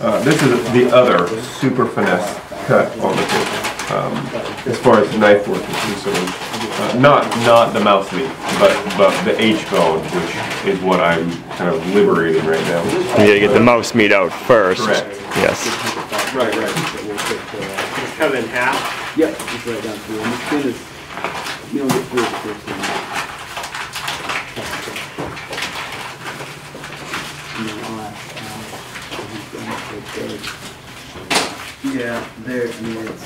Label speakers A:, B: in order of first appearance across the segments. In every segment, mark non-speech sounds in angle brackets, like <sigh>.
A: Uh, this is the other super finesse cut on the pig. Um, as far as knife work is concerned, uh, not not the mouse meat, but but the H bone, which is what I'm kind of liberating right now.
B: You gotta get the mouse meat out first.
A: Correct.
B: Yes.
A: Right, right.
C: Just cut it in half.
D: Yep, just right down through. And the skin is, you don't get through the first time. And then I'll ask Al if he's done it with theirs. Yeah, there, I mean, it's,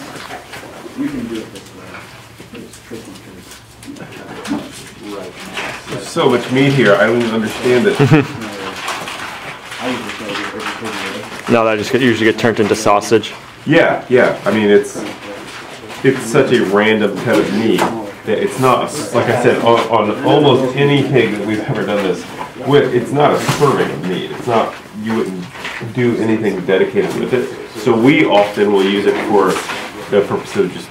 D: you can do it this way. It's tricky because. Right.
A: There's so much meat here. I don't even understand it. <laughs> <laughs>
D: I usually try to do it every day.
B: No, that just usually get turned into sausage.
A: Yeah, yeah. I mean, it's it's such a random cut of meat that it's not like I said on, on almost any pig that we've ever done this with. It's not a serving of meat. It's not you wouldn't do anything dedicated with it. So we often will use it for the purpose of just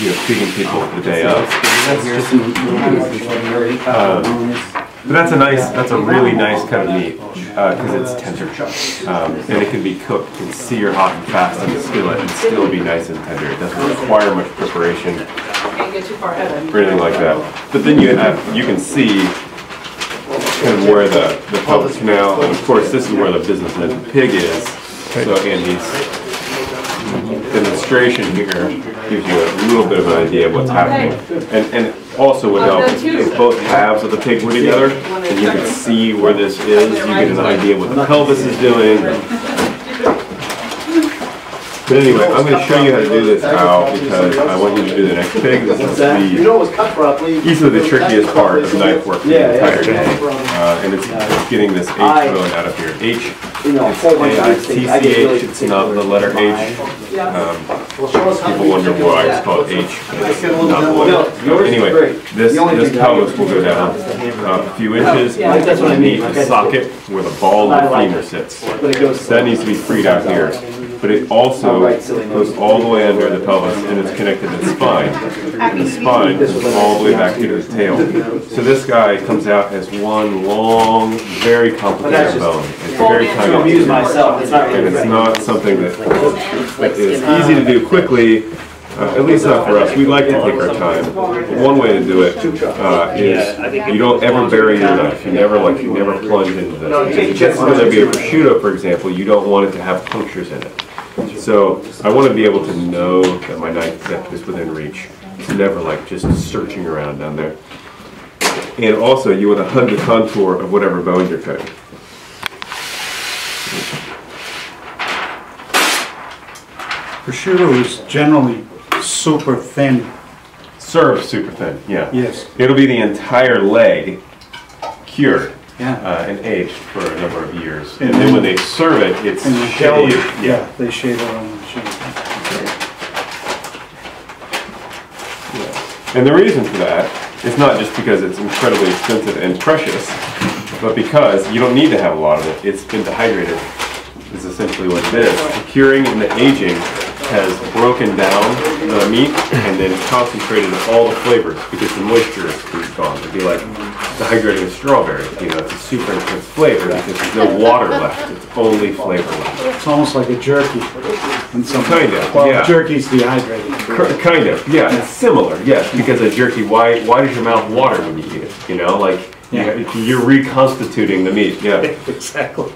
A: you know feeding people the day of. That's just uh, but that's a nice, that's a really nice cut of meat, because it's tender. Um, and it can be cooked in sear hot and fast in the skillet and still be nice and tender. It doesn't require much preparation
E: Can't get too far ahead.
A: or anything like that. But then you have, you can see kind where the, the pelvis canal, and of course, this is where the business end of the pig is. So Andy's demonstration here gives you a little bit of an idea of what's happening. And, and also would help if both halves of the pig were together, and you can see where this is, you get an idea what the pelvis is doing. But anyway, I'm gonna show you how to do this, Al, because I want you to do the next pig. This is
D: You
A: the,
D: know it was cut properly.
A: easily the trickiest part of knife work the
D: Yeah,
A: entire day.
D: yeah.
A: Uh, and it's it's getting this H bone out of here. H,
D: You know, a whole bunch of
A: it's
D: things. I get really
A: TCH, it's not the letter H.
E: Yeah.
A: Um,
D: Well, show us how
A: People wonder why it's called H. It's not the letter.
D: yours
A: Anyway, this,
D: The
A: this
D: thing
A: pelvis will go down uh, a few inches
E: Yeah,
D: that's what I mean.
A: underneath the socket where the ball of the femur sits.
D: But it goes.
A: That needs to be freed out here. But it also goes all the way under the pelvis and it's connected to the spine. And the spine goes all the way back to the tail. So this guy comes out as one long, very complicated bone. It's very
D: To amuse
A: tiny.
D: myself, it's not
A: And it's not something that that is easy to do quickly, uh, at least not for us. We like to take our time. But One way to do it uh, is you don't ever bury your knife. You never like you never plunge into this. Because if this is going to be a prosciutto, for example, you don't want it to have punctures in it. So I want to be able to know that my knife depth is within reach. It's never like just searching around down there. And also, you want to hug the contour of whatever bone you're cutting.
F: Prosciutto is generally super thin,
A: Served super thin, yeah.
F: yes,
A: It'll be the entire leg cured
F: yeah.
A: uh, and aged for a number of years.
F: And
A: And then
F: then-
A: when they serve it, it's
F: And the belly,
A: shaved.
F: yeah, they shave it on the chin.
A: And the reason for that is not just because it's incredibly expensive and precious, but because you don't need to have a lot of it. It's been dehydrated, is essentially what it is. The curing and the aging has broken down the meat and then concentrated all the flavors because the moisture is gone. It'd be like dehydrating a strawberry, you know, it's a super intense flavor because there's no water left, it's only flavor left.
F: It's almost like a jerky in some.
A: Kind of,
F: Well,
A: yeah.
F: jerky's dehydrated.
A: K- Kind of, yeah, it's similar, yes, because a jerky, why, why does your mouth water when you eat it, you know, like, you-
F: Yeah.
A: you're reconstituting the meat, yeah. <laughs>
F: Exactly.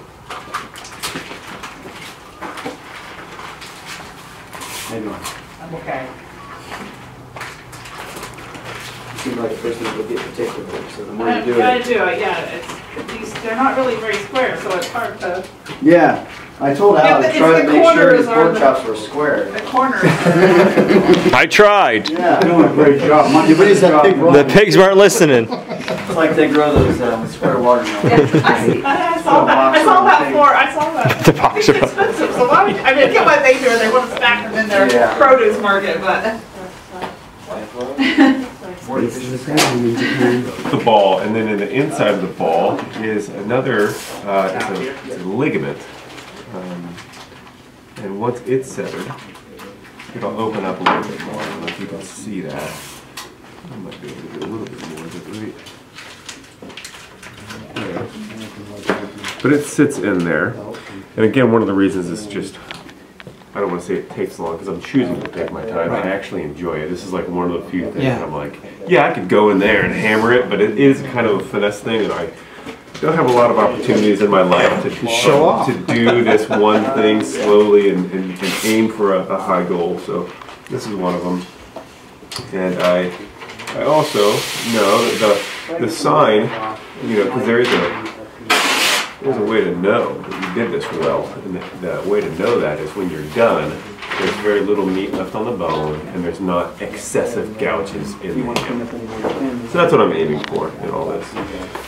E: I'm okay.
D: You seem like a person that would get particular, so the more
E: I
D: you do
E: gotta do it, yeah, it's, these, they're not really very square, so it's hard to,
D: Yeah, I told Al
E: Yeah,
D: to
E: the-
D: try
E: it's
D: to make sure his
E: corners are
D: pork
E: the-
D: chops were square.
E: the corners.
B: I tried. <laughs>
D: Yeah,
F: Doing a great job. My-
D: Yeah, but is that big
B: The pigs weren't listening. <laughs>
D: it's like they grow those um, square watermelons.
E: I see, I saw that, I saw that for, I saw that. <laughs>
B: The box
E: It's
B: are-
E: expensive, so why would, I mean, get why they do they wanna stack them in their
D: Yeah.
E: produce market, but.
A: The ball, and then in the inside of the ball is another, uh, it's a, it's a ligament. Um, And once it's severed, it'll open up a little bit more, I don't know if you can see that. I might be able to do a little bit more, but wait. There. But it sits in there, And again, one of the reasons is just, I don't want to say it takes long, because I'm choosing to take my time. I actually enjoy it. This is like one of the few things
D: Yeah.
A: I'm like, yeah, I could go in there and hammer it, but it is kind of a finesse thing, and I don't have a lot of opportunities in my life to <laughs>
F: Show off.
A: to do this one thing slowly and, and, and aim for a, a high goal. So this is one of them. And I, I also know that the, the sign, you know, because there is a, there's a way to know that you did this well. And the, the way to know that is when you're done, there's very little meat left on the bone and there's not excessive gouges in the ham. So that's what I'm aiming for in all this.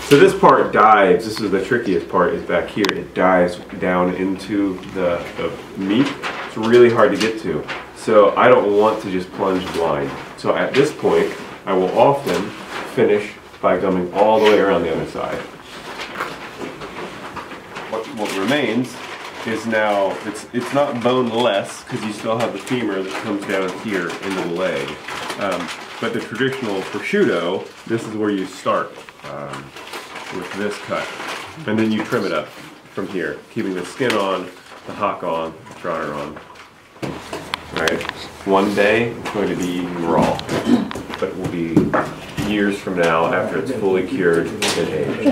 A: So this part dives, this is the trickiest part, is back here. It dives down into the, the meat. It's really hard to get to. So I don't want to just plunge blind. So at this point, I will often finish by gumming all the way around the other side. What, remains is now, it's, it's not boneless, because you still have the femur that comes down here into the leg. Um, but the traditional prosciutto, this is where you start um, with this cut. And then you trim it up from here, keeping the skin on, the hock on, the trotter on. All right, One day, it's going to be raw, but it will be years from now after it's fully cured and aged.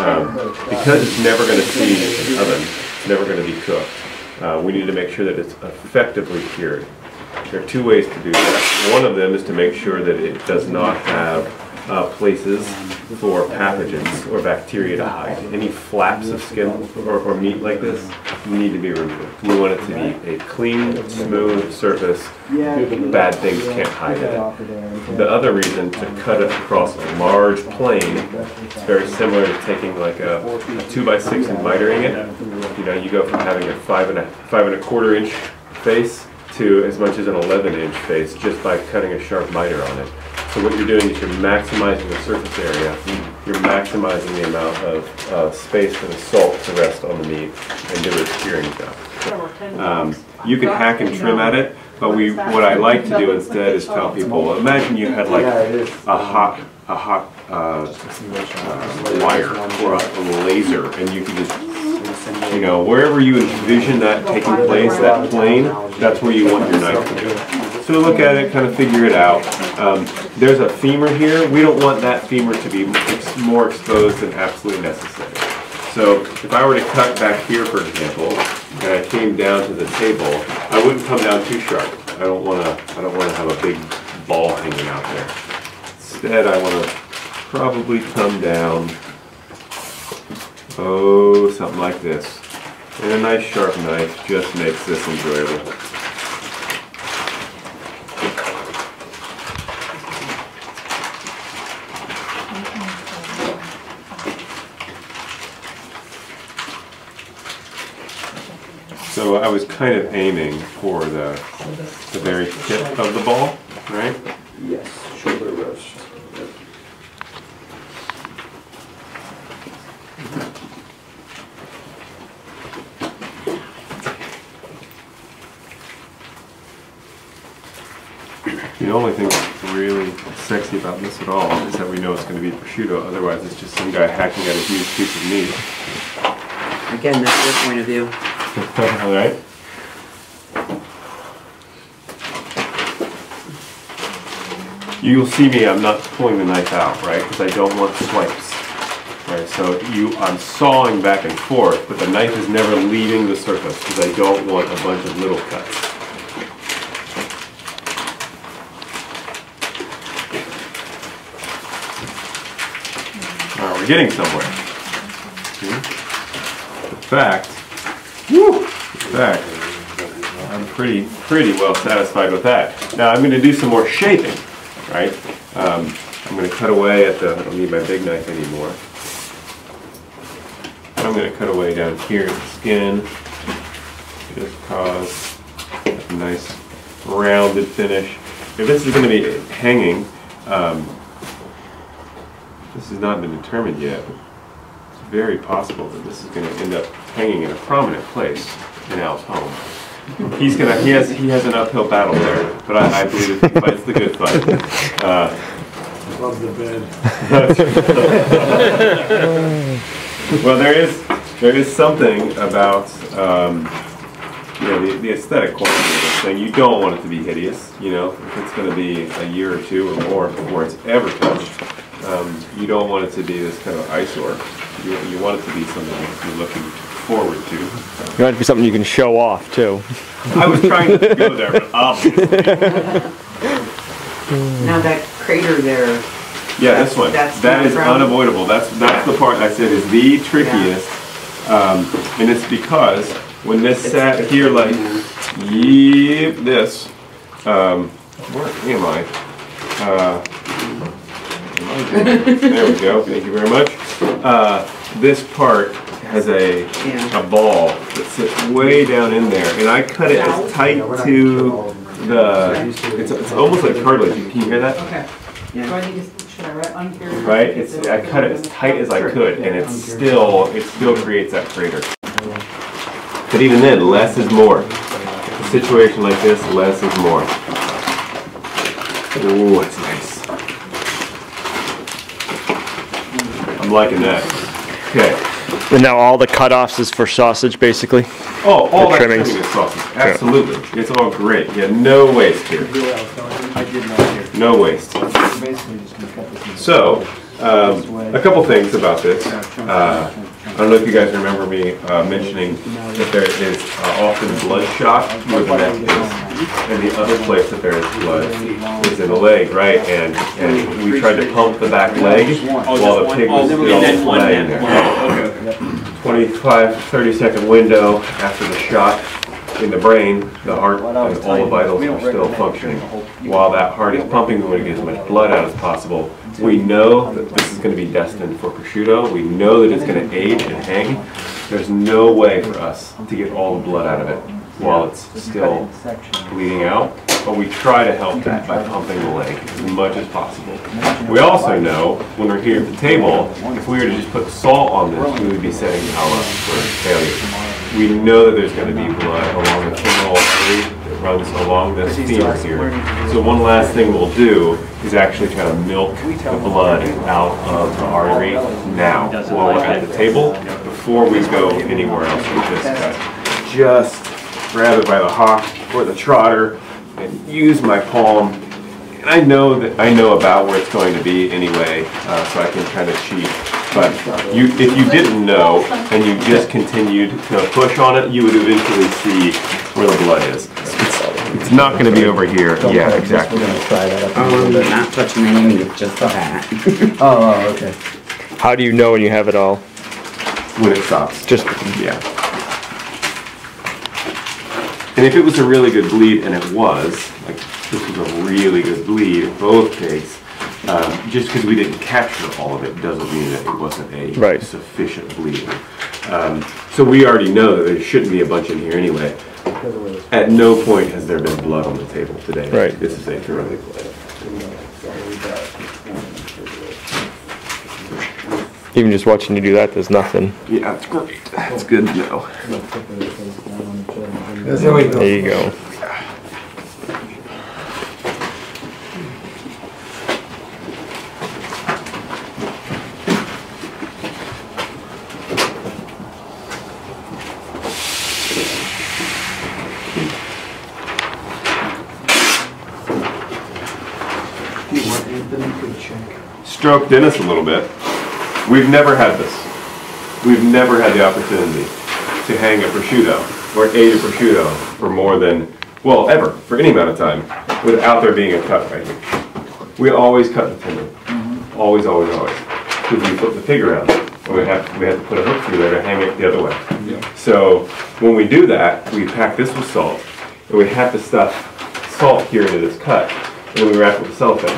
A: Um, because it's never going to see an oven, it's never going to be cooked. Uh, we need to make sure that it's effectively cured. There are two ways to do that. One of them is to make sure that it does not have uh, places for pathogens or bacteria to hide. Any flaps of skin or, or meat like this need to be removed. We want it to be a clean, smooth surface. Bad things can't hide it. The other reason to cut it across a large plane, it's very similar to taking like a, a two by six and mitering it. You know, you go from having a five and a five and a quarter inch face to as much as an 11 inch face just by cutting a sharp miter on it. So what you're doing is you're maximizing the surface area, you're maximizing the amount of uh, space for the salt to rest on the meat and do its curing job. Um, you can hack and trim at it, but we, what I like to do instead is tell people, imagine you had like a hot, a hot uh, uh, wire or a, a laser, and you could just, you know, wherever you envision that taking place, that plane, that's where you want your knife to go. So look at it, kind of figure it out. Um, there's a femur here. We don't want that femur to be ex- more exposed than absolutely necessary. So if I were to cut back here, for example, and I came down to the table, I wouldn't come down too sharp. I don't want to. I don't want to have a big ball hanging out there. Instead, I want to probably come down. Oh, something like this. And a nice sharp knife just makes this enjoyable. So I was kind of aiming for the, the very tip of the ball, right?
F: Yes, shoulder roast.
A: The only thing that's really sexy about this at all is that we know it's going to be prosciutto, otherwise it's just some guy hacking at a huge piece of meat.
D: Again, that's your point of view.
A: All right? You'll see me, I'm not pulling the knife out, right? Because I don't want swipes. Right, so you, I'm sawing back and forth, but the knife is never leaving the surface because I don't want a bunch of little cuts. All right, we're getting somewhere. Hmm? In fact, in fact, I'm pretty, pretty well satisfied with that. Now I'm going to do some more shaping, right? Um, I'm going to cut away at the, I don't need my big knife anymore. I'm going to cut away down here at the skin, just cause a nice rounded finish. If this is going to be hanging, um, this has not been determined yet. It's very possible that this is going to end up hanging in a prominent place in Al's home. He's gonna. He has. He has an uphill battle there, but I, I believe he fights the good fight. Uh,
F: Love the bed. <laughs>
A: well, there is there is something about, um, you know, the, the aesthetic quality of this thing. You don't want it to be hideous, you know, if it's gonna be a year or two or more before it's ever touched. Um, you don't want it to be this kind of eyesore. You, you want it to be something that you're looking forward to.
B: You want it to be something you can show off too.
A: I was trying to go there, but obviously,
G: Now that crater there,
A: yeah, this one,
G: That's
A: that
G: the
A: is
G: ground-
A: unavoidable. That's, that's the part I said is the trickiest. Um, and it's because when this sat here like, yep, this, um, where am I? Uh, am I doing- there we go, thank you very much. Uh, this part has a,
G: Yeah.
A: a ball that sits way down in there, and I cut it as tight to the, it's, it's almost like cartilage, can you hear that?
E: Okay. Do I need to, should I write?
A: Right, it's, I cut it as tight as I could, and it's still, it still creates that crater. But even then, less is more. A situation like this, less is more. Ooh, it's nice. I'm liking that. Okay.
B: And now all the cutoffs is for sausage, basically.
A: Oh, all
B: The
A: that
B: trimmings.
A: trimming is sausage, absolutely. It's all great. Yeah, no waste here.
D: I did not hear.
A: No waste.
D: Basically, just gonna cut this in.
A: So, um, a couple things about this. Uh, I don't know if you guys remember me uh, mentioning that there is uh, often bloodshot where the neck is, and the other place that there is blood is in the leg, right? And, and we tried to pump the back leg while the pig was still laying there. 25, 30 second window after the shot in the brain, the heart and all the vitals are still functioning. While that heart is pumping, we want to get as much blood out as possible. We know that this is going to be destined for prosciutto. We know that it's going to age and hang. There's no way for us to get all the blood out of it while it's still bleeding out. But we try to help that by pumping the leg as much as possible. We also know when we're here at the table, if we were to just put salt on this, we would be setting Kyle up for failure. We know that there's going to be blood along the femoral artery that runs along this femur here. So one last thing we'll do is actually try to milk the blood out of the artery now while we're at the table before we go anywhere else with this cut. Just grab it by the hock or the trotter and use my palm. And I know that I know about where it's going to be anyway, uh, so I can kind of cheat. But you, if you didn't know and you just continued to push on it, you would eventually see where the blood is. It's, it's not going to be over here. Yeah, exactly.
G: um, not touching any meat, just the hat. <laughs>
D: Oh, okay.
B: How do you know when you have it all?
A: When it stops.
B: Just
A: Yeah. And if it was a really good bleed, and it was, like, this was a really good bleed in both pigs, um, just because we didn't capture all of it doesn't mean that it wasn't a
B: Right.
A: sufficient bleed. Um, so we already know that there shouldn't be a bunch in here anyway. At no point has there been blood on the table today.
B: Right.
A: This is a terrific.
B: even just watching you do that, there's nothing.
A: Yeah, that's great. That's good to know.
B: There you go.
A: stroke Dennis a little bit. We've never had this. We've never had the opportunity to hang a prosciutto or age a prosciutto for more than, well, ever, for any amount of time, without there being a cut right here. We always cut the tendon. Mm-hmm. Always, always, always. Because we flip the pig around. and We have, we have to put a hook through there to hang it the other way. So when we do that, we pack this with salt, and we have to stuff salt here into this cut, and then we wrap it with cellophane.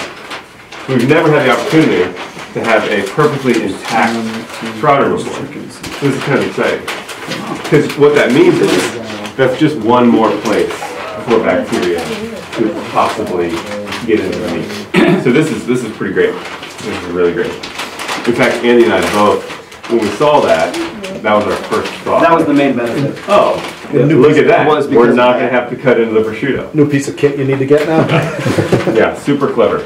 A: We've never had the opportunity to have a perfectly intact mm-hmm. trotter before. This is kind of exciting. Because what that means is, that's just one more place for bacteria to possibly get into the meat. So this is, this is pretty great. This is really great. In fact, Andy and I both, when we saw that, that was our first thought.
D: That was the main benefit.
A: Oh, look at that.
D: was
A: We're not gonna have to cut into the prosciutto.
F: New piece of kit you need to get now? <laughs>
A: Yeah, super clever.